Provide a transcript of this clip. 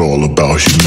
All about humanity.